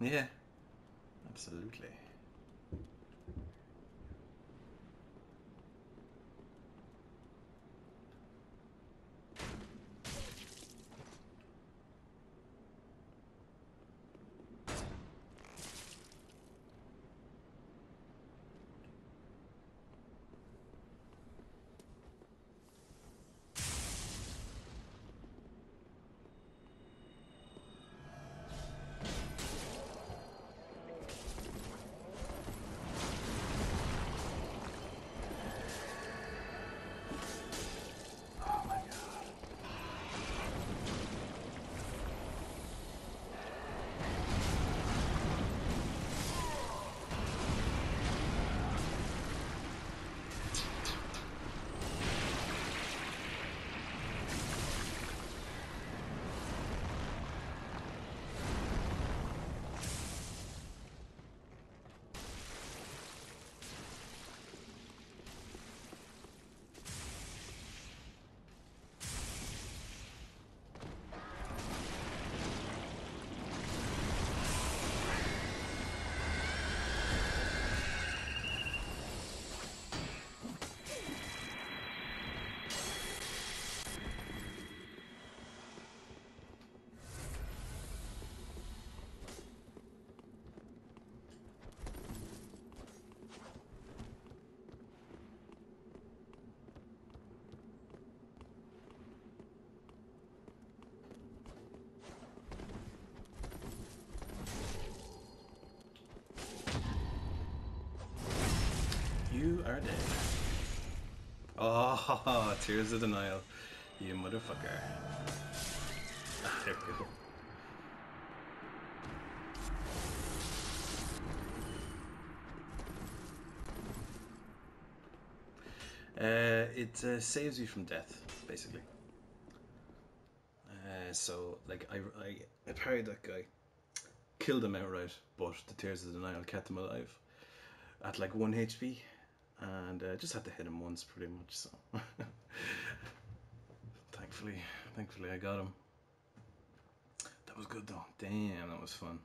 Yeah, absolutely. You are dead. Oh, tears of denial. You motherfucker. Ah, there we go. Uh, it uh, saves you from death, basically. Uh, so, like, I, I, I parried that guy, killed him outright, but the Tears of Denial kept him alive at like 1 HP, and uh, just had to hit him once pretty much, so. thankfully, thankfully I got him. That was good though. Damn, that was fun.